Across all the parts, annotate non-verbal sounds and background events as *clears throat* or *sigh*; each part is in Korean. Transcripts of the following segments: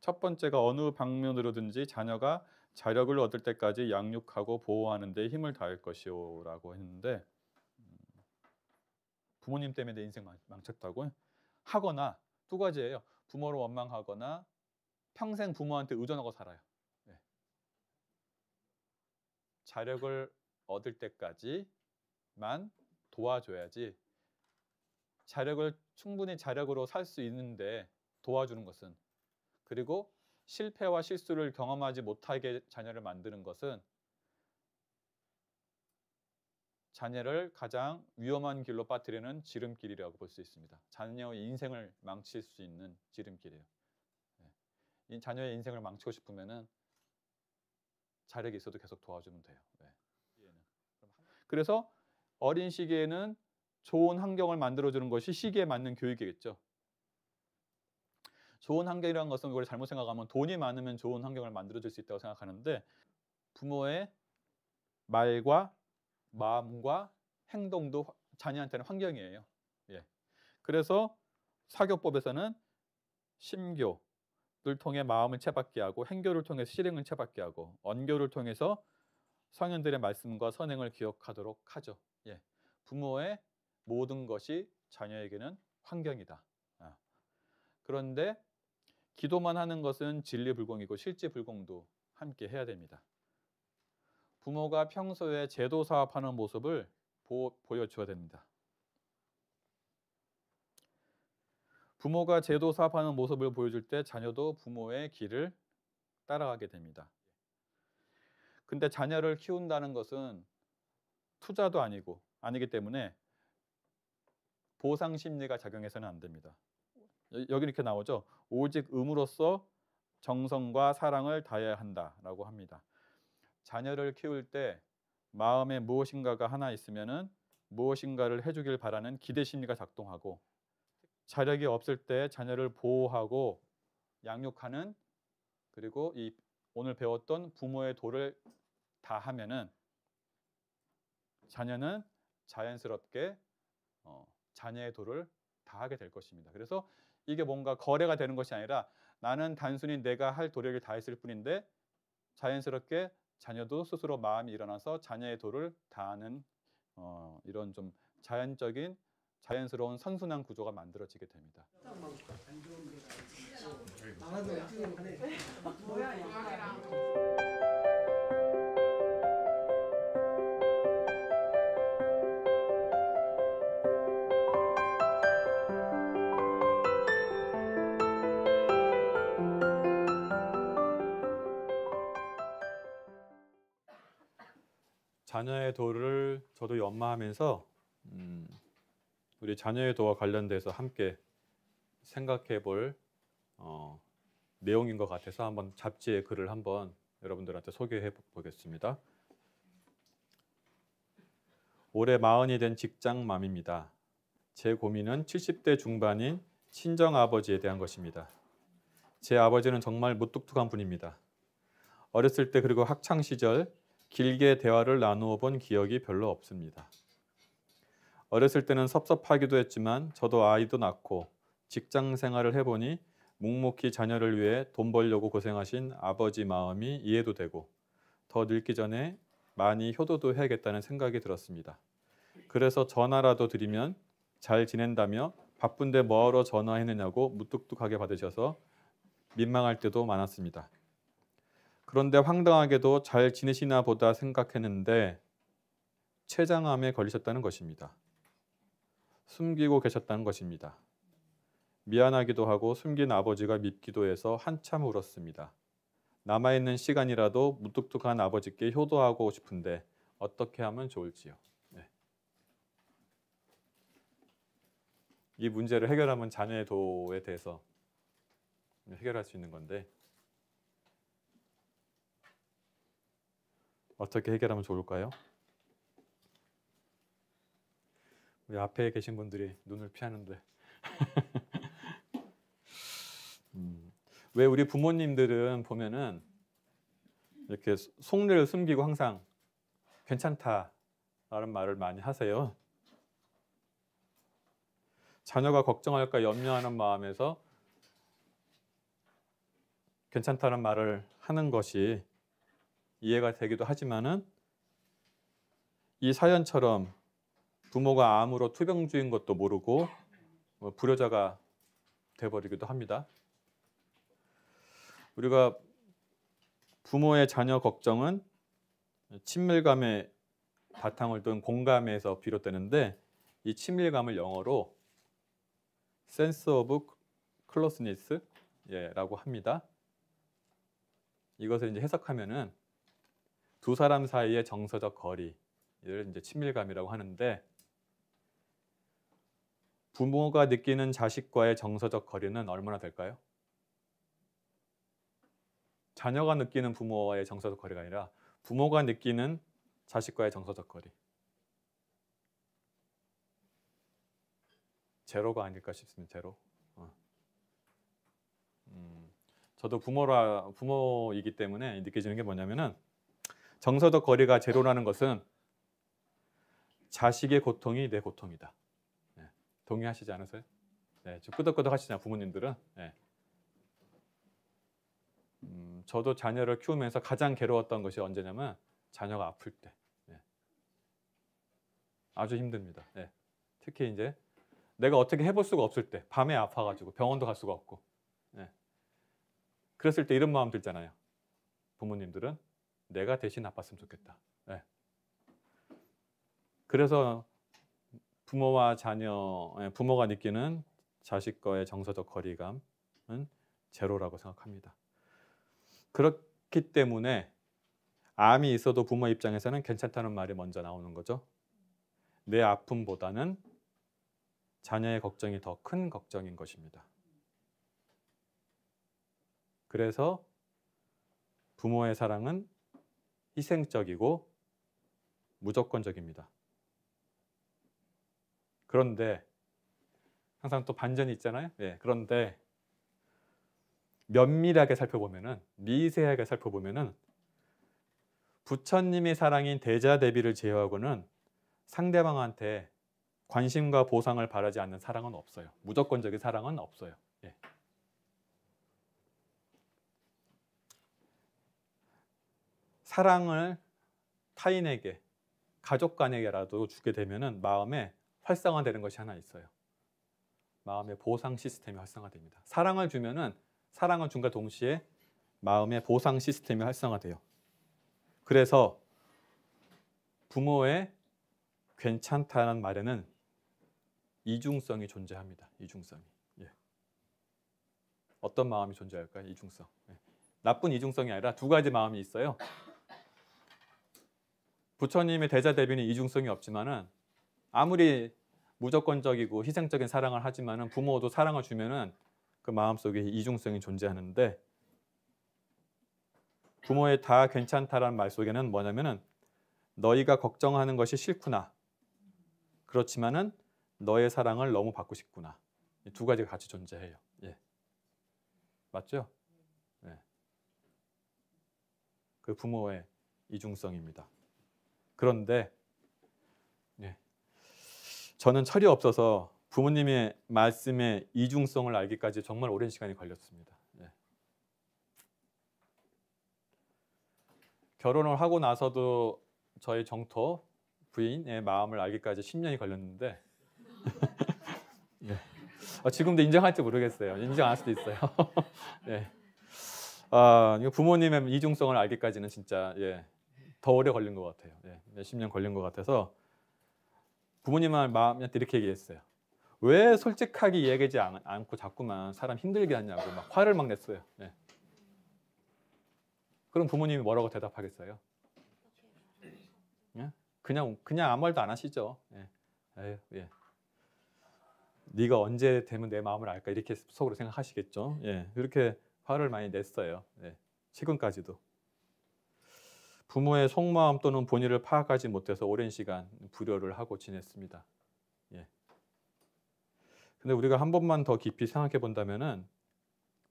첫 번째가 어느 방면으로든지 자녀가 자력을 얻을 때까지 양육하고 보호하는 데 힘을 다할 것이오라고 했는데 음, 부모님 때문에 내 인생 망쳤다고 하거나 두 가지예요. 부모를 원망하거나 평생 부모한테 의존하고 살아요. 네. 자력을 얻을 때까지만 도와줘야지 자력을 충분히 자력으로 살 수 있는데 도와주는 것은 그리고 실패와 실수를 경험하지 못하게 자녀를 만드는 것은 자녀를 가장 위험한 길로 빠뜨리는 지름길이라고 볼 수 있습니다. 자녀의 인생을 망칠 수 있는 지름길이에요. 네. 자녀의 인생을 망치고 싶으면은 자력이 있어도 계속 도와주면 돼요. 네. 그래서 어린 시기에는 좋은 환경을 만들어주는 것이 시기에 맞는 교육이겠죠. 좋은 환경이라는 것은 우리 잘못 생각하면 돈이 많으면 좋은 환경을 만들어줄 수 있다고 생각하는데 부모의 말과 마음과 행동도 자녀한테는 환경이에요. 예. 그래서 사교법에서는 심교를 통해 마음을 채받게 하고 행교를 통해 실행을 채받게 하고 언교를 통해서 성현들의 말씀과 선행을 기억하도록 하죠. 예. 부모의 모든 것이 자녀에게는 환경이다. 아. 그런데 기도만 하는 것은 진리 불공이고 실제 불공도 함께 해야 됩니다. 부모가 평소에 제도 사업하는 모습을 보, 보여줘야 됩니다. 부모가 제도 사업하는 모습을 보여줄 때 자녀도 부모의 길을 따라가게 됩니다. 근데 자녀를 키운다는 것은 투자도 아니고 아니기 때문에 보상 심리가 작용해서는 안 됩니다. 여기 이렇게 나오죠. 오직 의무로서 정성과 사랑을 다해야 한다라고 합니다. 자녀를 키울 때 마음에 무엇인가가 하나 있으면은 무엇인가를 해주길 바라는 기대 심리가 작동하고 자력이 없을 때 자녀를 보호하고 양육하는 그리고 이 오늘 배웠던 부모의 도를 다 하면은 자녀는 자연스럽게 어, 자녀의 도를 다 하게 될 것입니다. 그래서 이게 뭔가 거래가 되는 것이 아니라 나는 단순히 내가 할 도력을 다했을 뿐인데 자연스럽게 자녀도 스스로 마음이 일어나서 자녀의 도를 다하는 어, 이런 좀 자연적인 자연스러운 선순환 구조가 만들어지게 됩니다. 자녀의 도를 저도 연마하면서 음, 우리 자녀의 도와 관련돼서 함께 생각해 볼 어, 내용인 것 같아서 한번 잡지의 글을 한번 여러분들한테 소개해 보겠습니다. 올해 마흔이 된 직장맘입니다. 제 고민은 70대 중반인 친정 아버지에 대한 것입니다. 제 아버지는 정말 무뚝뚝한 분입니다. 어렸을 때 그리고 학창 시절 길게 대화를 나누어 본 기억이 별로 없습니다. 어렸을 때는 섭섭하기도 했지만 저도 아이도 낳고 직장 생활을 해보니 묵묵히 자녀를 위해 돈 벌려고 고생하신 아버지 마음이 이해도 되고 더 늙기 전에 많이 효도도 해야겠다는 생각이 들었습니다. 그래서 전화라도 드리면 잘 지낸다며 바쁜데 뭐하러 전화했느냐고 무뚝뚝하게 받으셔서 민망할 때도 많았습니다. 그런데 황당하게도 잘 지내시나 보다 생각했는데 췌장암에 걸리셨다는 것입니다. 숨기고 계셨다는 것입니다. 미안하기도 하고 숨긴 아버지가 밉기도 해서 한참 울었습니다. 남아있는 시간이라도 무뚝뚝한 아버지께 효도하고 싶은데 어떻게 하면 좋을지요. 네. 이 문제를 해결하면 자녀의 도에 대해서 해결할 수 있는 건데 어떻게 해결하면 좋을까요? 우리 앞에 계신 분들이 눈을 피하는데 *laughs* 음, 왜 우리 부모님들은 보면은 이렇게 속내를 숨기고 항상 괜찮다라는 말을 많이 하세요. 자녀가 걱정할까 염려하는 마음에서 괜찮다는 말을 하는 것이 이해가 되기도 하지만은 이 사연처럼 부모가 암으로 투병주인 것도 모르고 뭐 불효자가 돼버리기도 합니다. 우리가 부모의 자녀 걱정은 친밀감의 바탕을 둔 공감에서 비롯되는데 이 친밀감을 영어로 sense of closeness라고 합니다. 이것을 이제 해석하면은 두 사람 사이의 정서적 거리를 이제 친밀감이라고 하는데 부모가 느끼는 자식과의 정서적 거리는 얼마나 될까요? 자녀가 느끼는 부모와의 정서적 거리가 아니라 부모가 느끼는 자식과의 정서적 거리. 제로가 아닐까 싶습니다. 제로. 어. 음, 저도 부모라 부모이기 때문에 느껴지는 게 뭐냐면은 정서적 거리가 제로라는 것은 자식의 고통이 내 고통이다. 네, 동의하시지 않으세요? 네, 좀 끄덕끄덕 하시잖아요, 부모님들은. 네. 음, 저도 자녀를 키우면서 가장 괴로웠던 것이 언제냐면 자녀가 아플 때. 네. 아주 힘듭니다. 네. 특히 이제 내가 어떻게 해볼 수가 없을 때 밤에 아파가지고 병원도 갈 수가 없고 네. 그랬을 때 이런 마음 들잖아요. 부모님들은 내가 대신 아팠으면 좋겠다. 네. 그래서 부모와 자녀, 예, 부모가 느끼는 자식과의 정서적 거리감은 제로라고 생각합니다. 그렇기 때문에 암이 있어도 부모 입장에서는 괜찮다는 말이 먼저 나오는 거죠. 내 아픔보다는 자녀의 걱정이 더 큰 걱정인 것입니다. 그래서 부모의 사랑은 희생적이고 무조건적입니다. 그런데 항상 또 반전이 있잖아요. 네, 그런데 면밀하게 살펴보면은 미세하게 살펴보면은 부처님의 사랑인 대자 대비를 제외하고는 상대방한테 관심과 보상을 바라지 않는 사랑은 없어요. 무조건적인 사랑은 없어요. 예. 사랑을 타인에게 가족 간에게라도 주게 되면은 마음에 활성화되는 것이 하나 있어요. 마음의 보상 시스템이 활성화됩니다. 사랑을 주면은 사랑을 준과 동시에 마음의 보상 시스템이 활성화돼요. 그래서 부모의 괜찮다는 말에는 이중성이 존재합니다. 이중성이. 예. 어떤 마음이 존재할까요? 이중성. 예. 나쁜 이중성이 아니라 두 가지 마음이 있어요. 부처님의 대자 대비는 이중성이 없지만은 아무리 무조건적이고 희생적인 사랑을 하지만은 부모도 사랑을 주면은 그 마음 속에 이중성이 존재하는데 부모의 다 괜찮다라는 말 속에는 뭐냐면은 너희가 걱정하는 것이 싫구나. 그렇지만은 너의 사랑을 너무 받고 싶구나. 두 가지가 같이 존재해요. 예. 맞죠? 예. 그 부모의 이중성입니다. 그런데 예. 저는 철이 없어서 부모님의 말씀의 이중성을 알기까지 정말 오랜 시간이 걸렸습니다. 예. 결혼을 하고 나서도 저희 정토 부인의 마음을 알기까지 10년이 걸렸는데 네. 아, 지금도 인정할지 모르겠어요. 인정 안할 수도 있어요. 네. *laughs* 아, 부모님의 이중성을 알기까지는 진짜 예, 더 오래 걸린 것 같아요. 예, 몇십 년 걸린 것 같아서 부모님은 마음한테 이렇게 얘기했어요. 왜 솔직하게 이야기하지 않 고 자꾸만 사람 힘들게 하냐고 막 화를 막 냈어요. 예. 그럼 부모님이 뭐라고 대답하겠어요? 예? 그냥 그냥 아무 말도 안 하시죠. 예. 에휴, 예. 네가 언제 되면 내 마음을 알까 이렇게 속으로 생각하시겠죠. 예, 그렇게 화를 많이 냈어요. 예, 최근까지도 부모의 속마음 또는 본의를 파악하지 못해서 오랜 시간 불효를 하고 지냈습니다. 예. 근데 우리가 한 번만 더 깊이 생각해 본다면은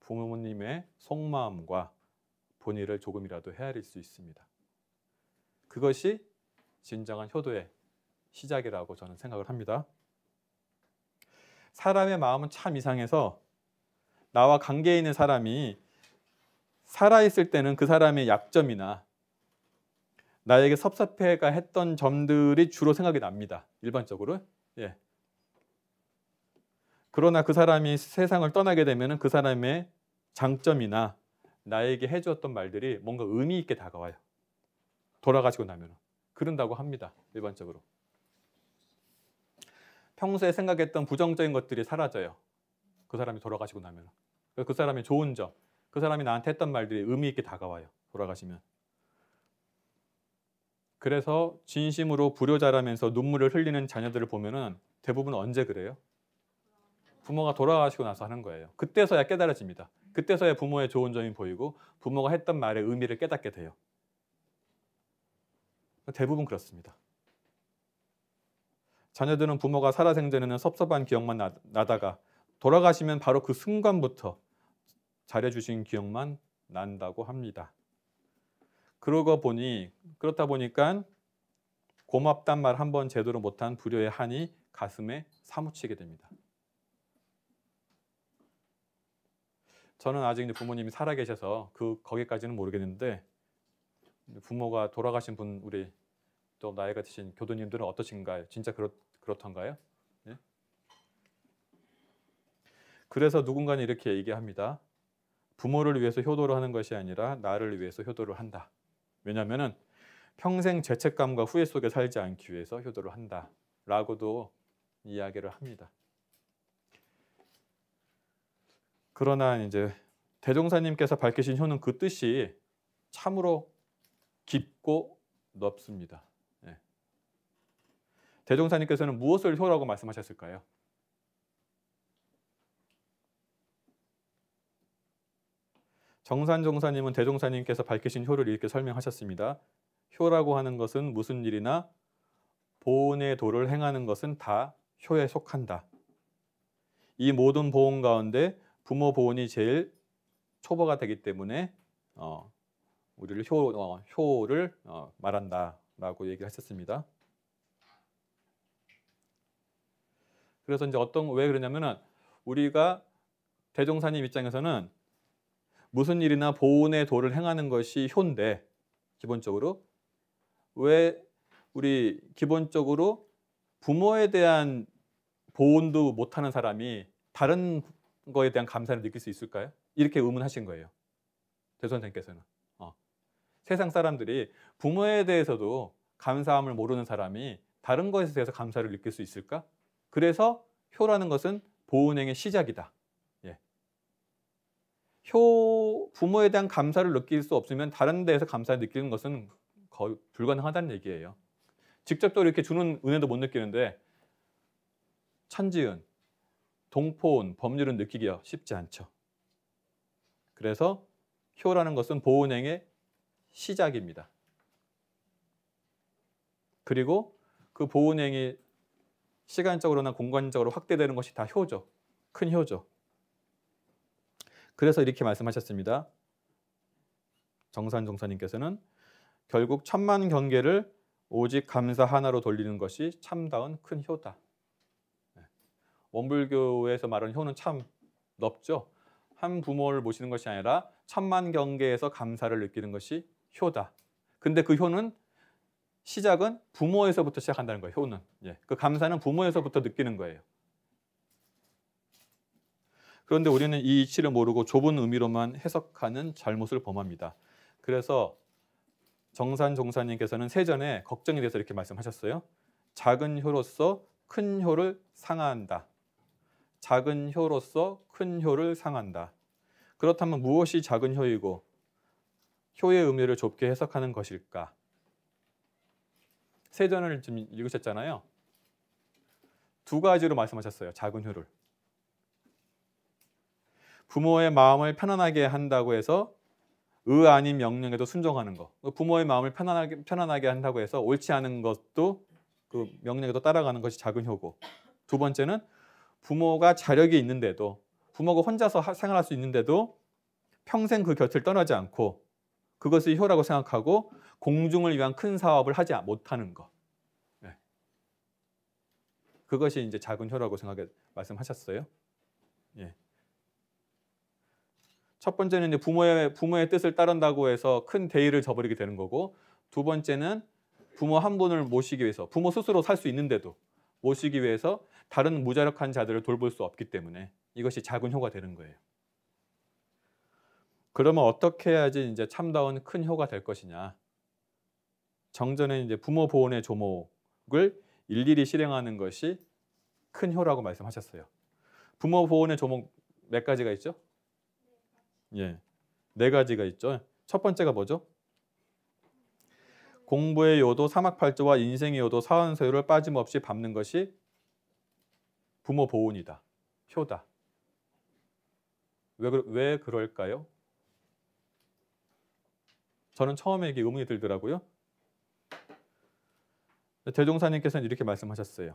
부모님의 속마음과 본의를 조금이라도 헤아릴 수 있습니다. 그것이 진정한 효도의 시작이라고 저는 생각을 합니다. 사람의 마음은 참 이상해서 나와 관계 있는 사람이 살아 있을 때는 그 사람의 약점이나 나에게 섭섭해가 했던 점들이 주로 생각이 납니다. 일반적으로. 예. 그러나 그 사람이 세상을 떠나게 되면 그 사람의 장점이나 나에게 해주었던 말들이 뭔가 의미 있게 다가와요. 돌아가시고 나면 그런다고 합니다. 일반적으로. 평소에 생각했던 부정적인 것들이 사라져요. 그 사람이 돌아가시고 나면 그 사람의 좋은 점, 그 사람이 나한테 했던 말들이 의미 있게 다가와요. 돌아가시면. 그래서 진심으로 불효자라면서 눈물을 흘리는 자녀들을 보면은 대부분 언제 그래요? 부모가 돌아가시고 나서 하는 거예요. 그때서야 깨달아집니다. 그때서야 부모의 좋은 점이 보이고 부모가 했던 말의 의미를 깨닫게 돼요. 대부분 그렇습니다. 자녀들은 부모가 살아생전에는 섭섭한 기억만 나, 나다가 돌아가시면 바로 그 순간부터 잘해주신 기억만 난다고 합니다. 그러고 보니 그렇다 보니까 고맙단 말 한 번 제대로 못한 불효의 한이 가슴에 사무치게 됩니다. 저는 아직 부모님이 살아계셔서 그 거기까지는 모르겠는데 부모가 돌아가신 분 우리 또 나이가 드신 교도님들은 어떠신가요? 진짜 그렇 그렇던가요? 네? 그래서 누군가는 이렇게 얘기합니다. 부모를 위해서 효도를 하는 것이 아니라 나를 위해서 효도를 한다. 왜냐하면 평생 죄책감과 후회 속에 살지 않기 위해서 효도를 한다라고도 이야기를 합니다. 그러나 이제 대종사님께서 밝히신 효는 그 뜻이 참으로 깊고 넓습니다. 네. 대종사님께서는 무엇을 효라고 말씀하셨을까요? 정산종사님은 대종사님께서 밝히신 효를 이렇게 설명하셨습니다. 효라고 하는 것은 무슨 일이나 보온의 도를 행하는 것은 다 효에 속한다. 이 모든 보온 가운데 부모 보온이 제일 초보가 되기 때문에 어, 우리를 효, 어, 효를 어, 말한다라고 얘기를 하셨습니다. 그래서 이제 어떤 왜 그러냐면은 우리가 대종사님 입장에서는 무슨 일이나 보온의 도를 행하는 것이 효인데 기본적으로 왜 우리 기본적으로 부모에 대한 보온도 못하는 사람이 다른 거에 대한 감사를 느낄 수 있을까요? 이렇게 의문하신 거예요. 대선생께서는 어. 세상 사람들이 부모에 대해서도 감사함을 모르는 사람이 다른 것에 대해서 감사를 느낄 수 있을까? 그래서 효라는 것은 보은행의 시작이다. 효 부모에 대한 감사를 느낄 수 없으면 다른 데에서 감사를 느끼는 것은 거의 불가능하다는 얘기예요. 직접적으로 이렇게 주는 은혜도 못 느끼는데 천지은, 동포은, 법률은 느끼기가 쉽지 않죠. 그래서 효라는 것은 보은행의 시작입니다. 그리고 그 보은행이 시간적으로나 공간적으로 확대되는 것이 다 효죠. 큰 효죠. 그래서 이렇게 말씀하셨습니다. 정산 종사님께서는 결국 천만 경계를 오직 감사 하나로 돌리는 것이 참다운 큰 효다. 네. 원불교에서 말하는 효는 참 넓죠. 한 부모를 모시는 것이 아니라 천만 경계에서 감사를 느끼는 것이 효다. 근데 그 효는 시작은 부모에서부터 시작한다는 거예요. 효는. 예. 그 감사는 부모에서부터 느끼는 거예요. 그런데 우리는 이 이치를 모르고 좁은 의미로만 해석하는 잘못을 범합니다. 그래서 정산 종사님께서는 세전에 걱정이 돼서 이렇게 말씀하셨어요. 작은 효로서 큰 효를 상한다. 작은 효로서 큰 효를 상한다. 그렇다면 무엇이 작은 효이고 효의 의미를 좁게 해석하는 것일까? 세전을 좀 읽으셨잖아요. 두 가지로 말씀하셨어요. 작은 효를. 부모의 마음을 편안하게 한다고 해서 의 아닌 명령에도 순종하는 것. 부모의 마음을 편안하게 편안하게 한다고 해서 옳지 않은 것도 그 명령에도 따라가는 것이 작은 효고. 두 번째는 부모가 자력이 있는데도 부모가 혼자서 생활할 수 있는데도 평생 그 곁을 떠나지 않고 그것을 효라고 생각하고 공중을 위한 큰 사업을 하지 못하는 것. 네. 그것이 이제 작은 효라고 생각해 말씀하셨어요. 예. 첫 번째는 이제 부모의 부모의 뜻을 따른다고 해서 큰 대의를 저버리게 되는 거고 두 번째는 부모 한 분을 모시기 위해서 부모 스스로 살 수 있는데도 모시기 위해서 다른 무자력한 자들을 돌볼 수 없기 때문에 이것이 작은 효가 되는 거예요. 그러면 어떻게 해야지 이제 참다운 큰 효가 될 것이냐? 정전에 이제 부모 보온의 조목을 일일이 실행하는 것이 큰 효라고 말씀하셨어요. 부모 보온의 조목 몇 가지가 있죠? 예, 네 가지가 있죠. 첫 번째가 뭐죠? 공부의 요도, 사막팔조와 인생의 요도, 사원서유를 빠짐없이 밟는 것이 부모 보온이다. 효다. 왜, 왜 그럴까요? 저는 처음에 이게 의문이 들더라고요. 대종사님께서는 이렇게 말씀하셨어요.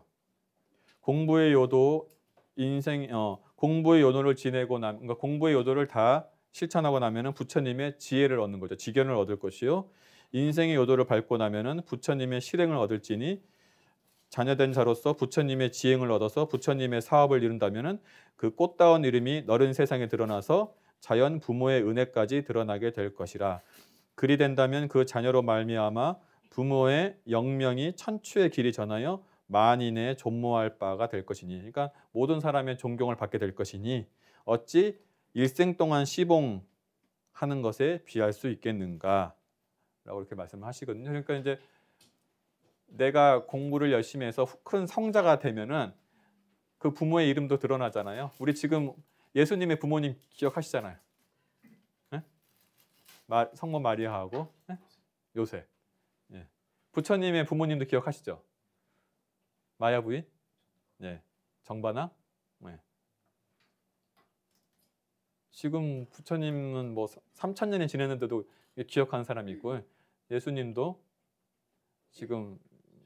공부의 요도, 인생, 어, 공부의 요도를 지내고 나, 그러니까 공부의 요도를 다 실천하고 나면은 부처님의 지혜를 얻는 거죠. 지견을 얻을 것이요. 인생의 요도를 밟고 나면은 부처님의 실행을 얻을지니 자녀된 자로서 부처님의 지행을 얻어서 부처님의 사업을 이룬다면은 그 꽃다운 이름이 너른 세상에 드러나서 자연 부모의 은혜까지 드러나게 될 것이라. 그리 된다면 그 자녀로 말미암아 부모의 영명이 천추의 길이 전하여 만인의 존모할 바가 될 것이니 그러니까 모든 사람의 존경을 받게 될 것이니 어찌 일생 동안 시봉하는 것에 비할 수 있겠는가 라고 이렇게 말씀하시거든요. 그러니까 이제 내가 공부를 열심히 해서 큰 성자가 되면은 그 부모의 이름도 드러나잖아요. 우리 지금 예수님의 부모님 기억하시잖아요. 네? 성모 마리아하고 네? 요셉. 예. 부처님의 부모님도 기억하시죠? 마야 부인, 네, 정반아, 네. 지금 부처님은 뭐 3천 년이 지냈는데도 기억하는 사람이 있고 예수님도 지금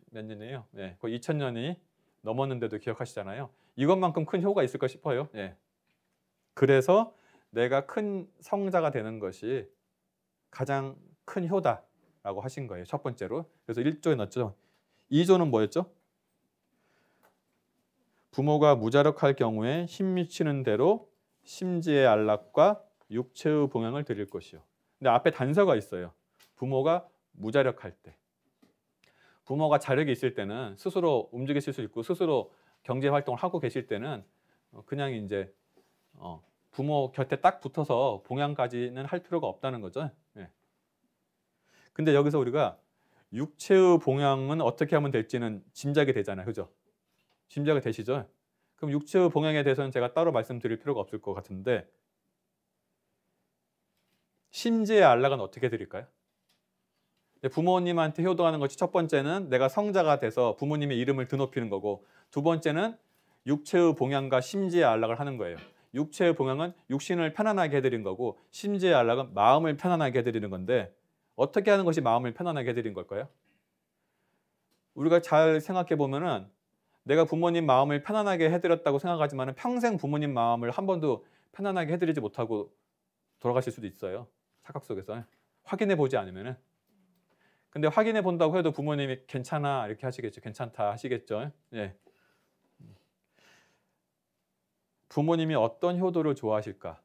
몇 년이에요? 네, 거의 2천 년이 넘었는데도 기억하시잖아요. 이것만큼 큰 효가 있을까 싶어요. 네. 그래서 내가 큰 성자가 되는 것이 가장 큰 효다라고 하신 거예요. 첫 번째로. 그래서 1조에 넣었죠. 2조는 뭐였죠? 부모가 무자력할 경우에 힘 미치는 대로 심지의 안락과 육체의 봉양을 드릴 것이요. 근데 앞에 단서가 있어요. 부모가 무자력할 때. 부모가 자력이 있을 때는 스스로 움직이실 수 있고 스스로 경제 활동을 하고 계실 때는 어, 그냥 이제 어, 부모 곁에 딱 붙어서 봉양까지는 할 필요가 없다는 거죠. 네. 근데 여기서 우리가 육체의 봉양은 어떻게 하면 될지는 짐작이 되잖아요. 그죠? 짐작이 되시죠? 그럼 육체의 봉양에 대해서는 제가 따로 말씀드릴 필요가 없을 것 같은데 심지의 안락은 어떻게 드릴까요? 부모님한테 효도하는 것이 첫 번째는 내가 성자가 돼서 부모님의 이름을 드높이는 거고 두 번째는 육체의 봉양과 심지의 안락을 하는 거예요. 육체의 봉양은 육신을 편안하게 해드린 거고 심지의 안락은 마음을 편안하게 해드리는 건데 어떻게 하는 것이 마음을 편안하게 해드린 걸까요? 우리가 잘 생각해 보면은 내가 부모님 마음을 편안하게 해드렸다고 생각하지만 평생 부모님 마음을 한 번도 편안하게 해드리지 못하고 돌아가실 수도 있어요. 착각 속에서 확인해 보지 않으면은. 근데 확인해 본다고 해도 부모님이 괜찮아 이렇게 하시겠죠. 괜찮다 하시겠죠. 예. 부모님이 어떤 효도를 좋아하실까?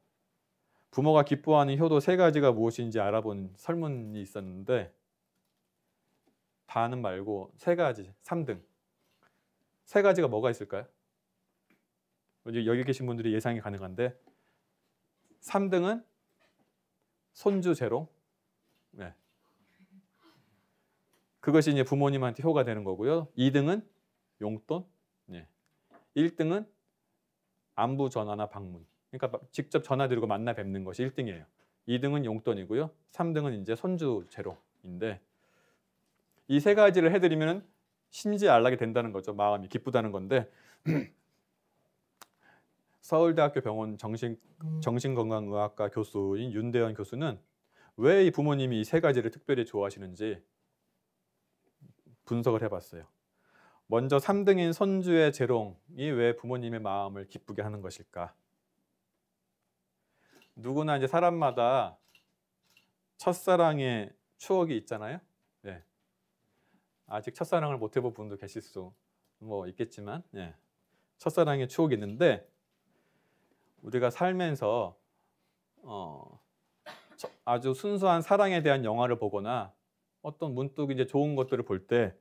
부모가 기뻐하는 효도 세 가지가 무엇인지 알아본 설문이 있었는데 다는 말고 세 가지, 3등. 세 가지가 뭐가 있을까요? 여기 계신 분들이 예상이 가능한데 3등은 손주 제로. 네. 그것이 이제 부모님한테 효가 되는 거고요. 2등은 용돈. 네. 1등은 안부 전화나 방문. 그러니까 직접 전화 드리고 만나 뵙는 것이 1등이에요. 2등은 용돈이고요. 3등은 이제 손주 제로인데 이 세 가지를 해드리면 심지에 알라게 된다는 거죠. 마음이 기쁘다는 건데 *clears throat* 서울대학교 병원 정신 정신건강의학과 교수인 윤대현 교수는 왜 이 부모님이 이 세 가지를 특별히 좋아하시는지 분석을 해봤어요. 먼저 3등인 손주의 재롱이 왜 부모님의 마음을 기쁘게 하는 것일까? 누구나 이제 사람마다 첫사랑의 추억이 있잖아요. 네. 아직 첫사랑을 못 해본 분도 계실 수 뭐 있겠지만 예. 첫사랑의 추억이 있는데 우리가 살면서 어, 아주 순수한 사랑에 대한 영화를 보거나 어떤 문득 이제 좋은 것들을 볼 때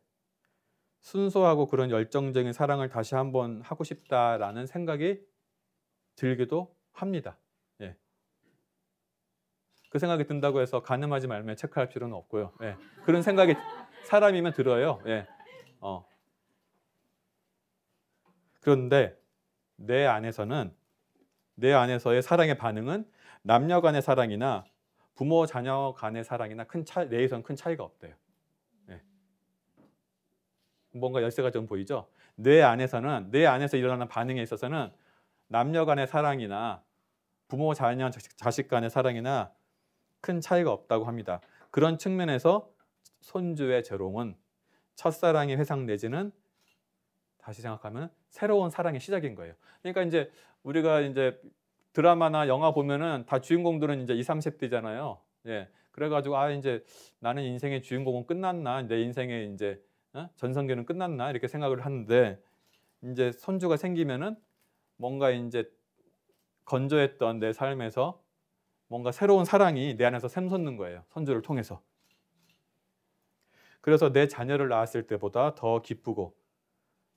순수하고 그런 열정적인 사랑을 다시 한번 하고 싶다라는 생각이 들기도 합니다. 예. 그 생각이 든다고 해서 가늠하지 말며 체크할 필요는 없고요. 예. 그런 생각이 사람이면 들어요. 예. 어. 그런데 내 안에서는 내 안에서의 사랑의 반응은 남녀 간의 사랑이나 부모 자녀 간의 사랑이나 큰 차, 내에선 큰 차이가 없대요. 네. 뭔가 열쇠가 좀 보이죠? 뇌 안에서는 뇌 안에서 일어나는 반응에 있어서는 남녀 간의 사랑이나 부모 자녀 자식 간의 사랑이나 큰 차이가 없다고 합니다. 그런 측면에서 손주의 재롱은 첫사랑의 회상 내지는 다시 생각하면 새로운 사랑의 시작인 거예요. 그러니까 이제 우리가 이제 드라마나 영화 보면은 다 주인공들은 이제 20, 30대잖아요. 예. 그래가지고 아 이제 나는 인생의 주인공은 끝났나 내 인생의 이제 어? 전성기는 끝났나 이렇게 생각을 하는데 이제 손주가 생기면은 뭔가 이제 건조했던 내 삶에서 뭔가 새로운 사랑이 내 안에서 샘솟는 거예요. 손주를 통해서. 그래서 내 자녀를 낳았을 때보다 더 기쁘고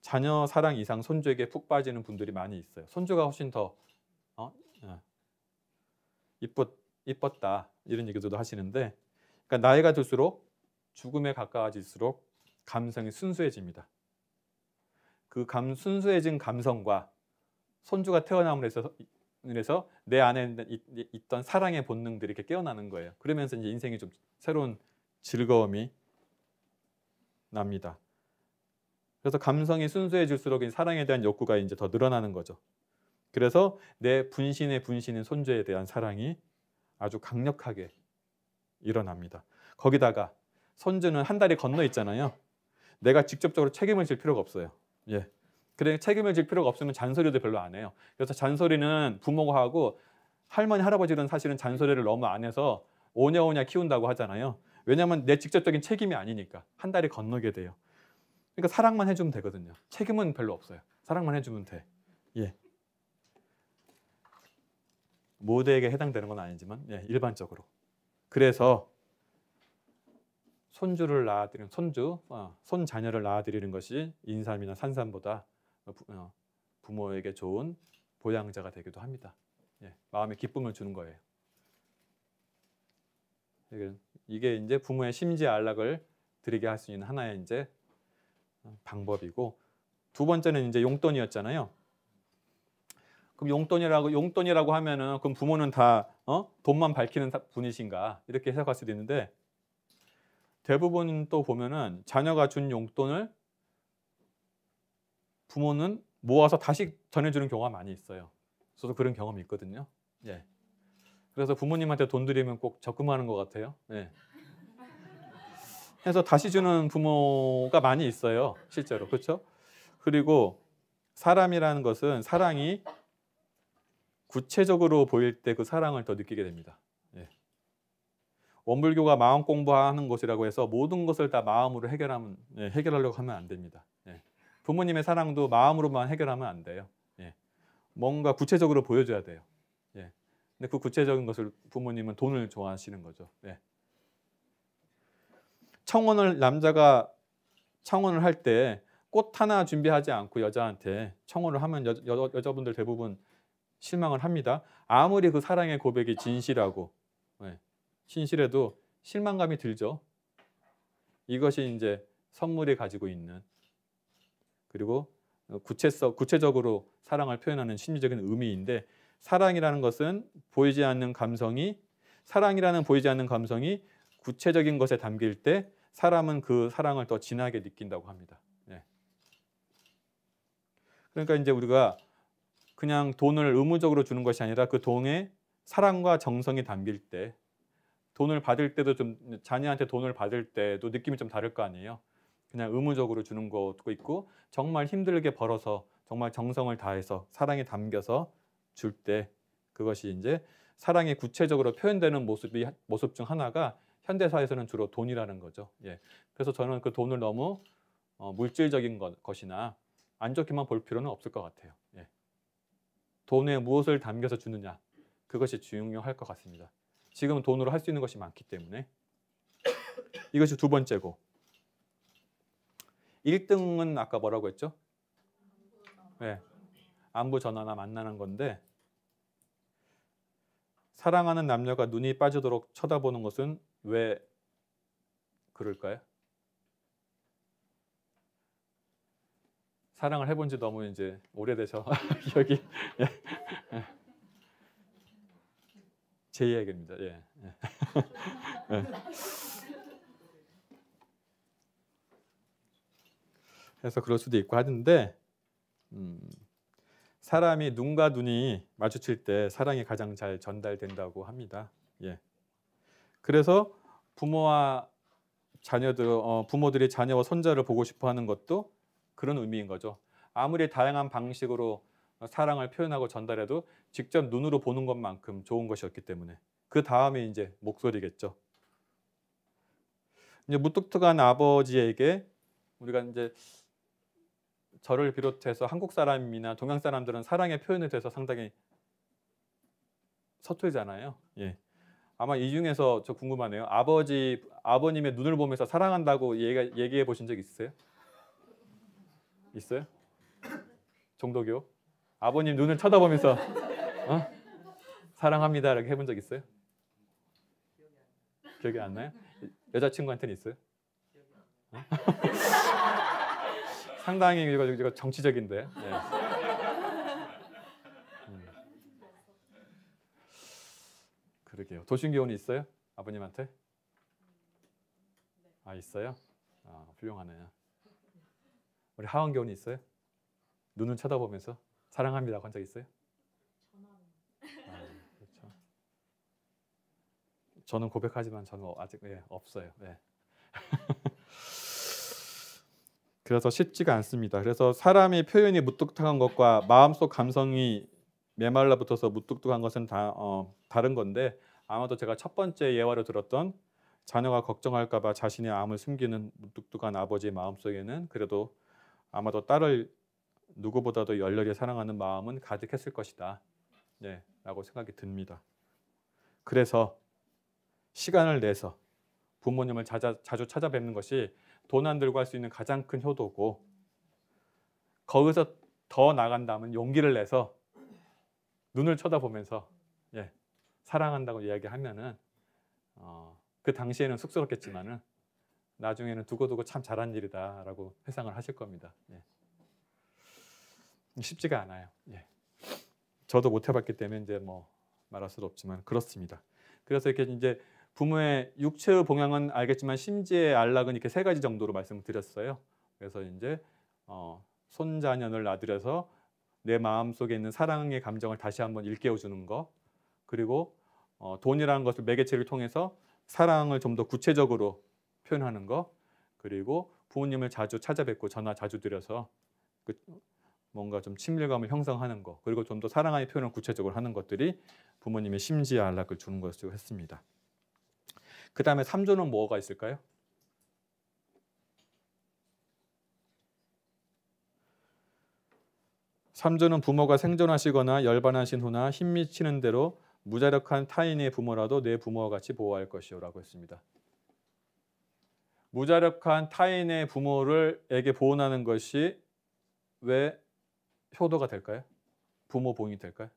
자녀 사랑 이상 손주에게 푹 빠지는 분들이 많이 있어요. 손주가 훨씬 더 어? 어. 이뻤, 이뻤다 이런 얘기도 하시는데 그러니까 나이가 들수록 죽음에 가까워질수록 감성이 순수해집니다. 그 감, 순수해진 감성과 손주가 태어남으로 해서, 그래서 내 안에 있던 사랑의 본능들이 이렇게 깨어나는 거예요. 그러면서 이제 인생이 좀 새로운 즐거움이 납니다. 그래서 감성이 순수해질수록 사랑에 대한 욕구가 이제 더 늘어나는 거죠. 그래서 내 분신의 분신인 손주에 대한 사랑이 아주 강력하게 일어납니다. 거기다가 손주는 한 달이 건너 있잖아요. 내가 직접적으로 책임을 질 필요가 없어요. 예. 그래 책임을 질 필요가 없으면 잔소리도 별로 안 해요. 그래서 잔소리는 부모가 하고 할머니 할아버지는 사실은 잔소리를 너무 안 해서 오냐오냐 키운다고 하잖아요. 왜냐하면 내 직접적인 책임이 아니니까 한 달이 건너게 돼요. 그러니까 사랑만 해주면 되거든요. 책임은 별로 없어요. 사랑만 해주면 돼. 예. 모두에게 해당되는 건 아니지만 예, 일반적으로. 그래서 손주를 낳아드리는 손주, 어, 손 자녀를 낳아드리는 것이 인삼이나 산삼보다 어, 부모에게 좋은 보양자가 되기도 합니다. 예, 마음에 기쁨을 주는 거예요. 이게 이제 부모의 심지 안락을 드리게 할 수 있는 하나의 이제 방법이고 두 번째는 이제 용돈이었잖아요. 그럼 용돈이라고 용돈이라고 하면은 그럼 부모는 다 어? 돈만 밝히는 분이신가 이렇게 해석할 수도 있는데 대부분 또 보면은 자녀가 준 용돈을 부모는 모아서 다시 전해주는 경우가 많이 있어요. 저도 그런 경험이 있거든요. 예. 그래서 부모님한테 돈 드리면 꼭 적금하는 것 같아요. 예. 해서 다시 주는 부모가 많이 있어요. 실제로. 그렇죠? 그리고 사람이라는 것은 사랑이 구체적으로 보일 때 그 사랑을 더 느끼게 됩니다. 예. 원불교가 마음 공부하는 것이라고 해서 모든 것을 다 마음으로 해결하면 예, 해결하려고 하면 안 됩니다. 예. 부모님의 사랑도 마음으로만 해결하면 안 돼요. 예. 뭔가 구체적으로 보여줘야 돼요. 예. 근데 그 구체적인 것을 부모님은 돈을 좋아하시는 거죠. 예. 청혼을 남자가 청혼을 할 때 꽃 하나 준비하지 않고 여자한테 청혼을 하면 여, 여, 여자분들 대부분 실망을 합니다. 아무리 그 사랑의 고백이 진실하고 네, 신실해도 실망감이 들죠. 이것이 이제 선물이 가지고 있는 그리고 구체성, 구체적으로 사랑을 표현하는 심리적인 의미인데 사랑이라는 것은 보이지 않는 감성이 사랑이라는 보이지 않는 감성이 구체적인 것에 담길 때 사람은 그 사랑을 더 진하게 느낀다고 합니다. 네. 그러니까 이제 우리가 그냥 돈을 의무적으로 주는 것이 아니라 그 돈에 사랑과 정성이 담길 때 돈을 받을 때도 좀 자녀한테 돈을 받을 때도 느낌이 좀 다를 거 아니에요. 그냥 의무적으로 주는 것도 있고 정말 힘들게 벌어서 정말 정성을 다해서 사랑이 담겨서 줄 때 그것이 이제 사랑이 구체적으로 표현되는 모습이 모습 중 하나가 현대사에서는 주로 돈이라는 거죠. 예. 그래서 저는 그 돈을 너무 어, 물질적인 것, 것이나 안 좋게만 볼 필요는 없을 것 같아요. 예. 돈에 무엇을 담겨서 주느냐 그것이 중요할 것 같습니다. 지금 돈으로 할 수 있는 것이 많기 때문에 이것이 두 번째고 1등은 아까 뭐라고 했죠? 네. 안부 전화나 만나는 건데 사랑하는 남녀가 눈이 빠지도록 쳐다보는 것은 왜 그럴까요? 사랑을 해본 지 너무 이제 오래돼서 *laughs* 기억이 제 이야기입니다. 예. 예. 그래서 그럴 수도 있고 하는데 음, 사람이 눈과 눈이 마주칠 때 사랑이 가장 잘 전달된다고 합니다. 예. 그래서 부모와 자녀들, 어, 부모들이 자녀와 손자를 보고 싶어하는 것도 그런 의미인 거죠. 아무리 다양한 방식으로 사랑을 표현하고 전달해도 직접 눈으로 보는 것만큼 좋은 것이었기 때문에 그 다음에 이제 목소리겠죠. 이제 무뚝뚝한 아버지에게 우리가 이제 저를 비롯해서 한국 사람이나 동양 사람들은 사랑의 표현에 대해서 상당히 서툴잖아요. 예. 아마 이 중에서 저 궁금하네요. 아버지 아버님의 눈을 보면서 사랑한다고 얘기, 얘기해 보신 적 있으세요? 있어요? 종도교? 아버님 눈을 쳐다보면서 어? 사랑합니다 이렇게 해본 적 있어요? 기억이 안 나요? 여자친구한테는 있어요? 어? 상당히 이거, 이거 정치적인데. *laughs* 네. 음. 그러게요. 도신교훈이 있어요? 아버님한테? 아 있어요? 아 훌륭하네요. 우리 하원 교훈이 있어요? 눈을 쳐다보면서 사랑합니다 한적 있어요? 아, 그렇죠. 저는 고백하지만 저는 아직 예, 없어요. 예. *laughs* 그래서 쉽지가 않습니다. 그래서 사람의 표현이 무뚝뚝한 것과 마음속 감성이 메말라 붙어서 무뚝뚝한 것은 다 어, 다른 건데 아마도 제가 첫 번째 예화로 들었던 자녀가 걱정할까봐 자신의 암을 숨기는 무뚝뚝한 아버지의 마음속에는 그래도 아마도 딸을 누구보다도 열렬히 사랑하는 마음은 가득했을 것이다. 네, 라고 생각이 듭니다. 그래서 시간을 내서 부모님을 자자, 자주 찾아뵙는 것이 돈 안 들고 할 수 있는 가장 큰 효도고 거기서 더 나간다면 용기를 내서 눈을 쳐다보면서 예, 사랑한다고 이야기하면은 어, 그 당시에는 쑥스럽겠지만은 나중에는 두고두고 참 잘한 일이다라고 회상을 하실 겁니다. 예. 쉽지가 않아요. 예. 저도 못 해봤기 때문에 이제 뭐 말할 수도 없지만 그렇습니다. 그래서 이렇게 이제 부모의 육체의 봉양은 알겠지만 심지의 안락은 이렇게 세 가지 정도로 말씀드렸어요. 그래서 이제 어, 손자년을 놔들여서 내 마음 속에 있는 사랑의 감정을 다시 한번 일깨워 주는 거, 그리고 어, 돈이라는 것을 매개체를 통해서 사랑을 좀 더 구체적으로 표현하는 거, 그리고 부모님을 자주 찾아뵙고 전화 자주 드려서 그 뭔가 좀 친밀감을 형성하는 거, 그리고 좀 더 사랑의 표현을 구체적으로 하는 것들이 부모님의 심지의 안락을 주는 것으로 했습니다. 그 다음에 3조는 뭐가 있을까요? 삼조는 부모가 생존하시거나 열반하신 후나 힘 미치는 대로 무자력한 타인의 부모라도 내 부모와 같이 보호할 것이요라고 했습니다. 무자력한 타인의 부모를에게 보호하는 것이 왜 효도가 될까요? 부모 보응이 될까요?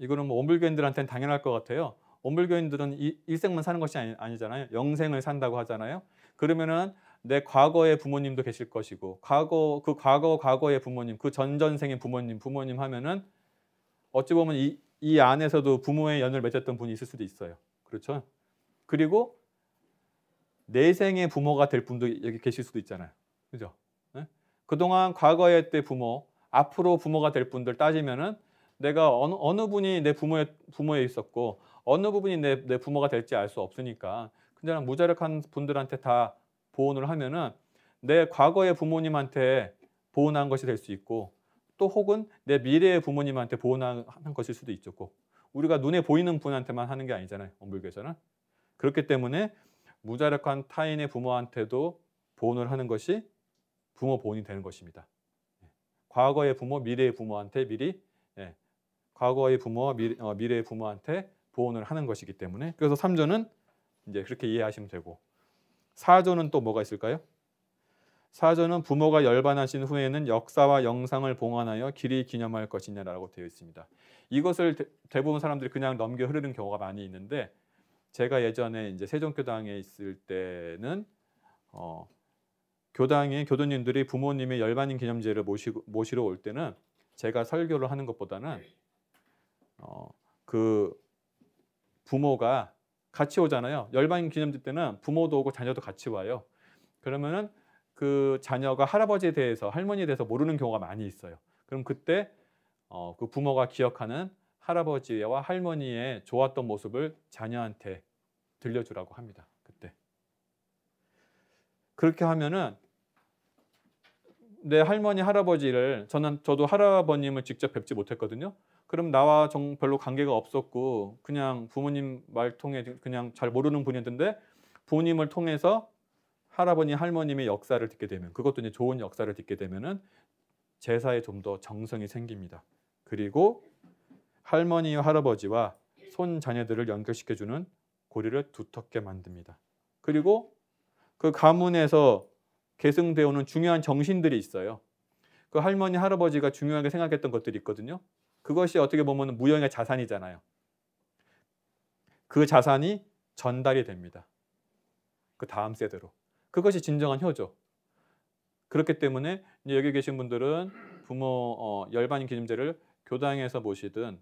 이거는 뭐 원불교인들한테는 당연할 것 같아요. 원불교인들은 일생만 사는 것이 아니, 잖아요 영생을 산다고 하잖아요. 그러면은 내 과거의 부모님도 계실 것이고 과거 그 과거 과거의 부모님 그 전전생의 부모님 부모님 하면은 어찌 보면 이, 이 안에서도 부모의 연을 맺었던 분이 있을 수도 있어요. 그렇죠? 그리고 내생의 부모가 될 분도 여기 계실 수도 있잖아요. 그죠? 네? 그동안 과거의 때 부모, 앞으로 부모가 될 분들 따지면은 내가 어느, 어느 분이 내 부모의 부모에 있었고 어느 부분이 내, 내 부모가 될지 알 수 없으니까 그냥 무자력한 분들한테 다 보온을 하면은 내 과거의 부모님한테 보온한 것이 될 수 있고 또 혹은 내 미래의 부모님한테 보온한 것일 수도 있죠. 우리가 눈에 보이는 분한테만 하는 게 아니잖아요. 원불교에서는 그렇기 때문에 무자력한 타인의 부모한테도 보온을 하는 것이 부모 보온이 되는 것입니다. 과거의 부모, 미래의 부모한테 미리 예, 과거의 부모, 미래, 어, 미래의 부모한테 보온을 하는 것이기 때문에 그래서 3조는 이제 그렇게 이해하시면 되고 4조는 또 뭐가 있을까요? 4조는 부모가 열반하신 후에는 역사와 영상을 봉헌하여 길이 기념할 것이냐라고 되어 있습니다. 이것을 대, 부분 사람들이 그냥 넘겨 흐르는 경우가 많이 있는데 제가 예전에 이제 세종교당에 있을 때는 어, 교당의 교도님들이 부모님의 열반인 기념제를 모시고, 모시러 올 때는 제가 설교를 하는 것보다는 어, 그 부모가 같이 오잖아요. 열반인 기념제 때는 부모도 오고 자녀도 같이 와요. 그러면은 그 자녀가 할아버지에 대해서 할머니에 대해서 모르는 경우가 많이 있어요. 그럼 그때 어, 그 부모가 기억하는 할아버지와 할머니의 좋았던 모습을 자녀한테 들려주라고 합니다. 그때 그렇게 하면은 내 할머니 할아버지를 저는 저도 할아버님을 직접 뵙지 못했거든요. 그럼 나와 정 별로 관계가 없었고 그냥 부모님 말 통해 그냥 잘 모르는 분이었는데 부모님을 통해서 할아버니 할머님의 역사를 듣게 되면 그것도 이제 좋은 역사를 듣게 되면은 제사에 좀 더 정성이 생깁니다. 그리고 할머니와 할아버지와 손 자녀들을 연결시켜 주는 고리를 두텁게 만듭니다. 그리고 그 가문에서 계승되어 오는 중요한 정신들이 있어요. 그 할머니 할아버지가 중요하게 생각했던 것들이 있거든요. 그것이 어떻게 보면 무형의 자산이잖아요. 그 자산이 전달이 됩니다. 그 다음 세대로. 그것이 진정한 효죠. 그렇기 때문에 여기 계신 분들은 부모 어, 열반인 기념제를 교당에서 모시든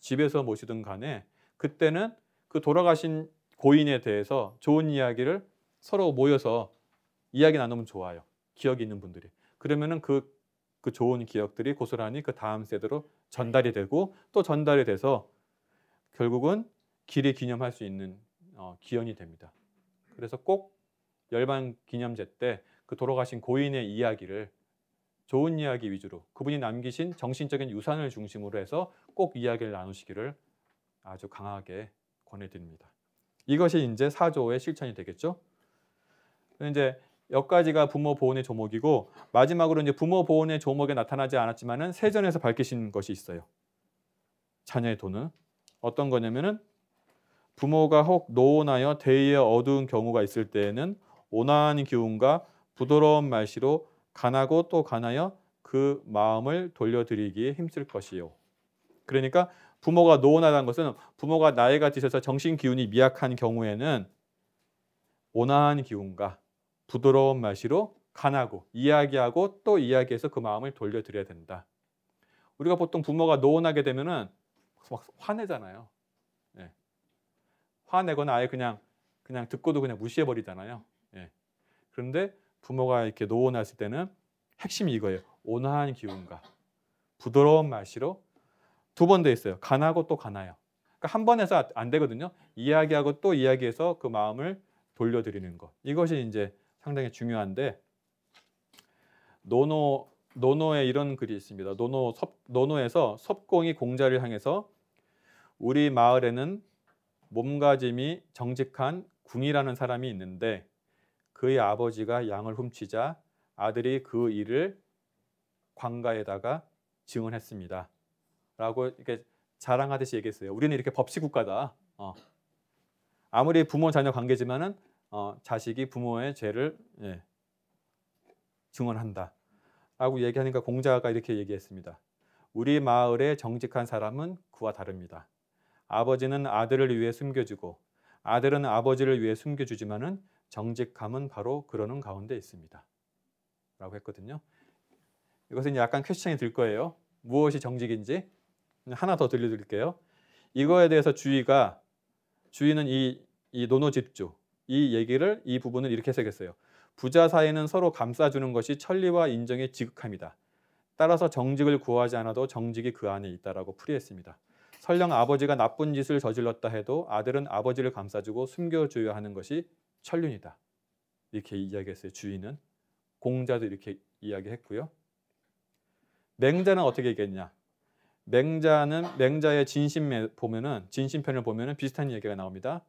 집에서 모시든 간에 그때는 그 돌아가신 고인에 대해서 좋은 이야기를 서로 모여서 이야기 나누면 좋아요. 기억이 있는 분들이. 그러면은 그, 그 좋은 기억들이 고스란히 그 다음 세대로 전달이 되고 또 전달이 돼서 결국은 길이 기념할 수 있는 어, 기원이 됩니다. 그래서 꼭 열반 기념제 때 그 돌아가신 고인의 이야기를 좋은 이야기 위주로 그분이 남기신 정신적인 유산을 중심으로 해서 꼭 이야기를 나누시기를 아주 강하게 권해드립니다. 이것이 이제 사조의 실천이 되겠죠. 이제 여기까지가 부모 보훈의 조목이고 마지막으로 이제 부모 보훈의 조목에 나타나지 않았지만은 세전에서 밝히신 것이 있어요. 자녀의 돈은 어떤 거냐면은 부모가 혹 노원하여 대의에 어두운 경우가 있을 때에는 온화한 기운과 부드러운 말씨로 간하고 또 간하여 그 마음을 돌려드리기에 힘쓸 것이요. 그러니까 부모가 노원하다는 것은 부모가 나이가 드셔서 정신 기운이 미약한 경우에는 온화한 기운과 부드러운 말씨로 간하고 이야기하고 또 이야기해서 그 마음을 돌려드려야 된다. 우리가 보통 부모가 노원하게 되면은 막 화내잖아요. 예. 화내거나 아예 그냥 그냥 듣고도 그냥 무시해 버리잖아요. 예. 그런데 부모가 이렇게 노원했을 때는 핵심이 이거예요. 온화한 기운과 부드러운 말씨로 두 번 돼 있어요. 간하고 또 간해요. 그러니까 한 번에서 안 되거든요. 이야기하고 또 이야기해서 그 마음을 돌려드리는 것. 이것이 이제 상당히 중요한데 논어 논어에 이런 글이 있습니다. 논어 섭, 논어에서 섭공이 공자를 향해서 우리 마을에는 몸가짐이 정직한 궁이라는 사람이 있는데 그의 아버지가 양을 훔치자 아들이 그 일을 관가에다가 증언했습니다. 라고 이렇게 자랑하듯이 얘기했어요. 우리는 이렇게 법치국가다. 어. 아무리 부모 자녀 관계지만은 어, 자식이 부모의 죄를 예, 증언한다. 라고 얘기하니까 공자가 이렇게 얘기했습니다. 우리 마을의 정직한 사람은 그와 다릅니다. 아버지는 아들을 위해 숨겨주고 아들은 아버지를 위해 숨겨주지만은 정직함은 바로 그러는 가운데 있습니다. 라고 했거든요. 이것은 약간 퀘스천이 들 거예요. 무엇이 정직인지 하나 더 들려드릴게요. 이거에 대해서 주의가 주의는 이, 이 노노집주 이 얘기를 이 부분을 이렇게 해석했어요. 부자 사이는 서로 감싸주는 것이 천리와 인정의 지극함이다. 따라서 정직을 구하지 않아도 정직이 그 안에 있다라고 풀이했습니다. 설령 아버지가 나쁜 짓을 저질렀다 해도 아들은 아버지를 감싸주고 숨겨줘야 하는 것이 천륜이다. 이렇게 이야기했어요. 주인은 공자도 이렇게 이야기했고요. 맹자는 어떻게 얘기했냐? 맹자는 맹자의 진심 보면은 진심편을 보면은 비슷한 얘기가 나옵니다.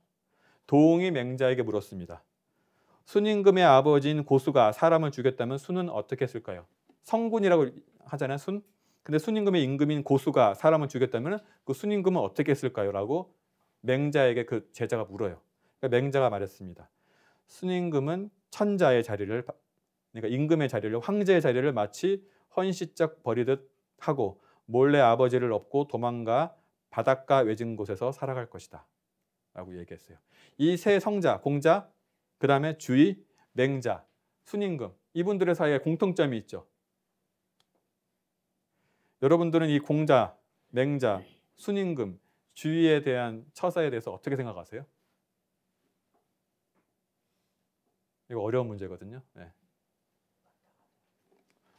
도웅이 맹자에게 물었습니다. 순임금의 아버지인 고수가 사람을 죽였다면 수는 어떻게 했을까요? 성군이라고 하잖아요. 순. 근데 순임금의 임금인 고수가 사람을 죽였다면 그 순임금은 어떻게 했을까요?라고 맹자에게 그 제자가 물어요. 그러니까 맹자가 말했습니다. 순임금은 천자의 자리를 그러니까 임금의 자리를 황제의 자리를 마치 헌시적 버리듯 하고 몰래 아버지를 업고 도망가 바닷가 외진 곳에서 살아갈 것이다. 라고 얘기했어요. 이 세 성자, 공자, 그 다음에 주의, 맹자, 순임금 이분들의 사이에 공통점이 있죠. 여러분들은 이 공자, 맹자, 순임금, 주의에 대한 처사에 대해서 어떻게 생각하세요? 이거 어려운 문제거든요. 네.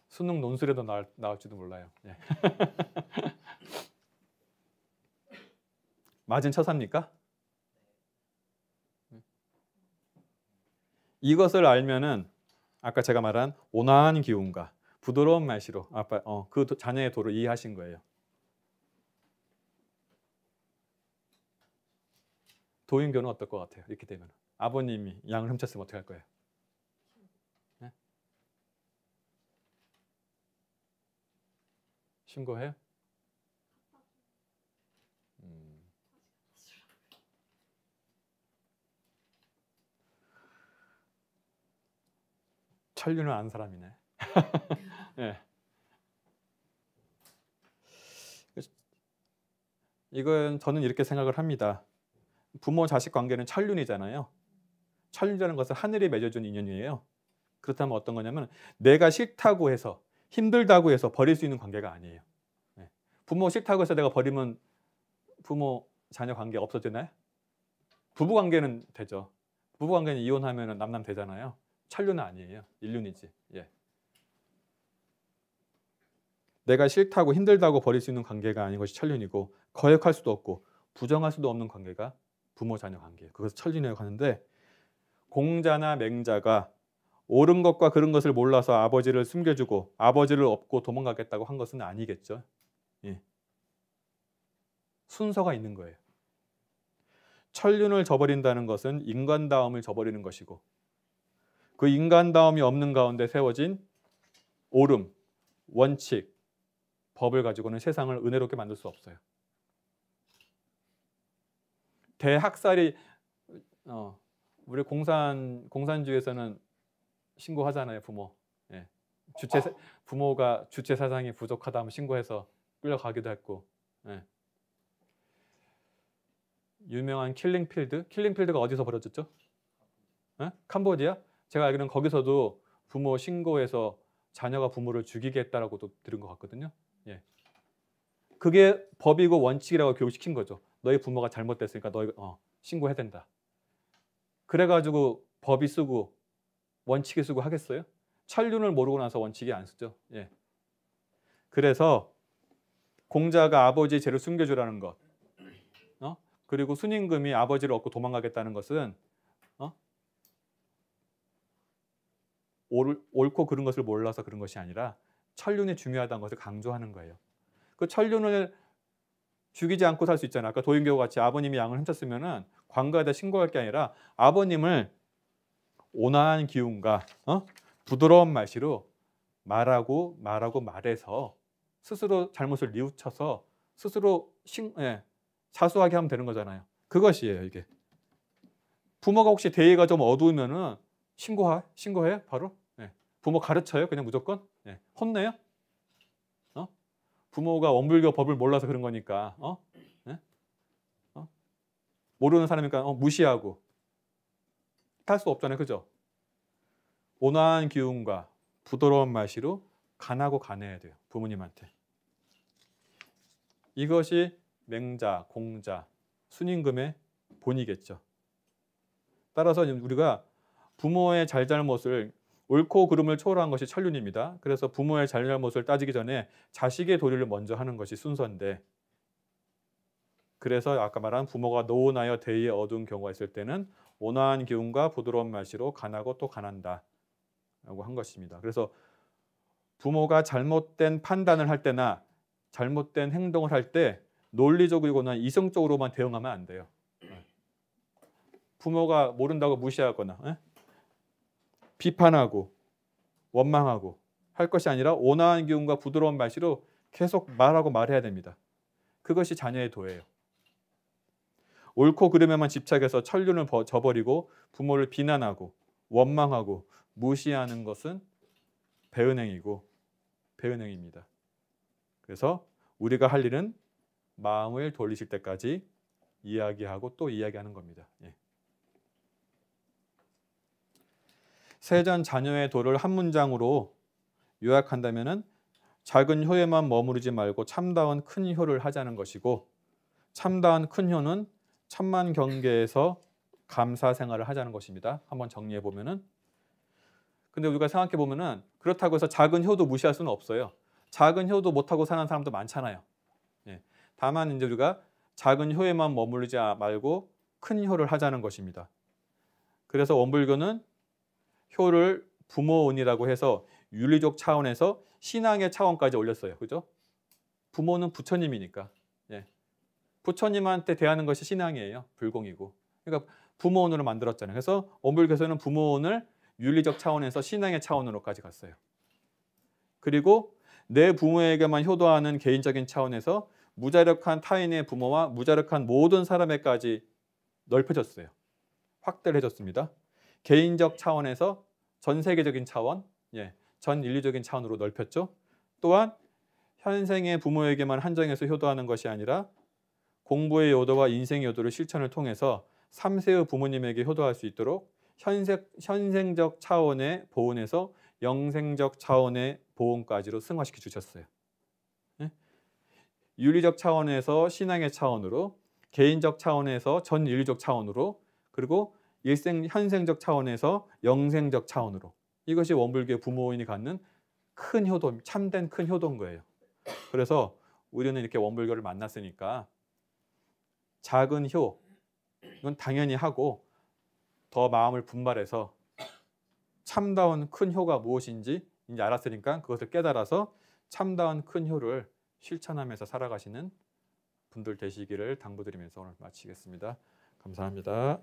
수능 논술에도 나올, 나올지도 몰라요. 네. *laughs* 맞은 처사입니까? 이것을 알면은 아까 제가 말한 온화한 기운과 부드러운 말씨로 아빠 어, 그 자녀의 도를 이해하신 거예요. 도인교는 어떨 것 같아요? 이렇게 되면 아버님이 양을 훔쳤으면 어떻게 할 거예요? 네? 신고해요? 천류는 아는 사람이네. 네. *laughs* 이건 저는 이렇게 생각을 합니다. 부모 자식 관계는 천륜이잖아요. 천륜이라는 것은 하늘이 맺어준 인연이에요. 그렇다면 어떤 거냐면 내가 싫다고 해서 힘들다고 해서 버릴 수 있는 관계가 아니에요. 네. 부모 싫다고 해서 내가 버리면 부모 자녀 관계 없어지나요? 부부 관계는 되죠. 부부 관계는 이혼하면 남남 되잖아요. 천륜은 아니에요. 일륜이지. 예. 내가 싫다고 힘들다고 버릴 수 있는 관계가 아닌 것이 천륜이고 거역할 수도 없고 부정할 수도 없는 관계가 부모 자녀 관계. 그것을 천륜이라고 하는데 공자나 맹자가 옳은 것과 그런 것을 몰라서 아버지를 숨겨주고 아버지를 업고 도망가겠다고 한 것은 아니겠죠. 예. 순서가 있는 거예요. 천륜을 저버린다는 것은 인간다움을 저버리는 것이고 그 인간다움이 없는 가운데 세워진 옳음, 원칙, 법을 가지고는 세상을 은혜롭게 만들 수 없어요. 대학살이 어, 우리 공산 공산주의에서는 신고하잖아요 부모. 예. 주체 부모가 주체 사상이 부족하다 하면 신고해서 끌려가기도 했고. 예. 유명한 킬링필드, 킬링필드가 어디서 벌어졌죠? 예? 캄보디아? 제가 알기로는 거기서도 부모 신고해서 자녀가 부모를 죽이게 했다라고도 들은 것 같거든요. 예. 그게 법이고 원칙이라고 교육시킨 거죠. 너희 부모가 잘못됐으니까 너희 어, 신고해야 된다. 그래가지고 법이 쓰고 원칙이 쓰고 하겠어요? 천륜을 모르고 나서 원칙이 안 쓰죠. 예. 그래서 공자가 아버지의 죄를 숨겨주라는 것, 어? 그리고 순임금이 아버지를 얻고 도망가겠다는 것은 어? 옳, 옳고 그런 것을 몰라서 그런 것이 아니라 천륜이 중요하다는 것을 강조하는 거예요. 그 천륜을 죽이지 않고 살 수 있잖아요. 아까 도인교 같이 아버님이 양을 훔쳤으면은 관가에다 신고할 게 아니라 아버님을 온화한 기운과 어? 부드러운 말씨로 말하고 말하고 말해서 스스로 잘못을 뉘우쳐서 스스로 신, 예, 사수하게 하면 되는 거잖아요. 그것이에요 이게. 부모가 혹시 대의가 좀 어두우면은 신고하 신고해요 바로. 예. 부모 가르쳐요 그냥 무조건. 예. 혼내요? 부모가 원불교 법을 몰라서 그런 거니까 어? 네? 어? 모르는 사람이니까 어, 무시하고 할수 없잖아요, 그죠? 온화한 기운과 부드러운 말씨로 간하고 간해야 돼요, 부모님한테. 이것이 맹자, 공자, 순임금의 본이겠죠. 따라서 우리가 부모의 잘잘못을 옳고 그름을 초월한 것이 천륜입니다. 그래서 부모의 잘잘못을 따지기 전에 자식의 도리를 먼저 하는 것이 순서인데 그래서 아까 말한 부모가 노원하여 대의에 어두운 경우가 있을 때는 온화한 기운과 부드러운 말씨로 간하고 또 간한다 라고 한 것입니다. 그래서 부모가 잘못된 판단을 할 때나 잘못된 행동을 할 때 논리적이거나 이성적으로만 대응하면 안 돼요. 부모가 모른다고 무시하거나 비판하고 원망하고 할 것이 아니라 온화한 기운과 부드러운 말씨로 계속 말하고 말해야 됩니다. 그것이 자녀의 도예요. 옳고 그름에만 집착해서 천륜을 저버리고 부모를 비난하고 원망하고 무시하는 것은 배은행이고 배은행입니다. 그래서 우리가 할 일은 마음을 돌리실 때까지 이야기하고 또 이야기하는 겁니다. 예. 세전 자녀의 도를 한 문장으로 요약한다면은 작은 효에만 머무르지 말고 참다운 큰 효를 하자는 것이고 참다운 큰 효는 천만 경계에서 감사 생활을 하자는 것입니다. 한번 정리해 보면은 근데 우리가 생각해 보면은 그렇다고 해서 작은 효도 무시할 수는 없어요. 작은 효도 못하고 사는 사람도 많잖아요. 예. 다만 이제 우리가 작은 효에만 머무르지 말고 큰 효를 하자는 것입니다. 그래서 원불교는 효를 부모운이라고 해서 윤리적 차원에서 신앙의 차원까지 올렸어요. 그죠? 부모는 부처님이니까. 예. 부처님한테 대하는 것이 신앙이에요. 불공이고. 그러니까 부모원으로 만들었잖아요. 그래서 원불교에서는 부모원을 윤리적 차원에서 신앙의 차원으로까지 갔어요. 그리고 내 부모에게만 효도하는 개인적인 차원에서 무자력한 타인의 부모와 무자력한 모든 사람에까지 넓혀졌어요. 확대를 해줬습니다. 개인적 차원에서 전 세계적인 차원, 예, 전 인류적인 차원으로 넓혔죠. 또한 현생의 부모에게만 한정해서 효도하는 것이 아니라 공부의 요도와 인생의 요도를 실천을 통해서 3세의 부모님에게 효도할 수 있도록 현생, 현생적 차원의 보온에서 영생적 차원의 보온까지로 승화시켜 주셨어요. 예? 윤리적 차원에서 신앙의 차원으로 개인적 차원에서 전 인류적 차원으로 그리고 일생 현생적 차원에서 영생적 차원으로 이것이 원불교 부모인이 갖는 큰 효도, 참된 큰 효도인 거예요. 그래서 우리는 이렇게 원불교를 만났으니까 작은 효는 당연히 하고 더 마음을 분발해서 참다운 큰 효가 무엇인지 이제 알았으니까 그것을 깨달아서 참다운 큰 효를 실천하면서 살아가시는 분들 되시기를 당부드리면서 오늘 마치겠습니다. 감사합니다.